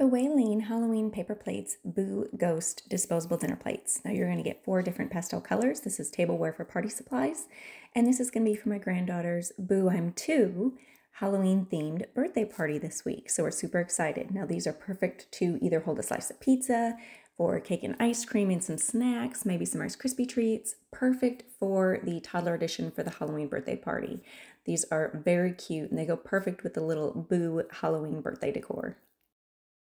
the Waylene Halloween paper plates Boo Ghost disposable dinner plates. Now you're going to get four different pastel colors. This is tableware for party supplies. And this is going to be for my granddaughter's Boo I'm 2 Halloween themed birthday party this week. So we're super excited. Now these are perfect to either hold a slice of pizza, for cake and ice cream and some snacks, maybe some Rice Krispie treats. Perfect for the toddler edition for the Halloween birthday party. These are very cute and they go perfect with the little Boo Halloween birthday decor.